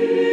you.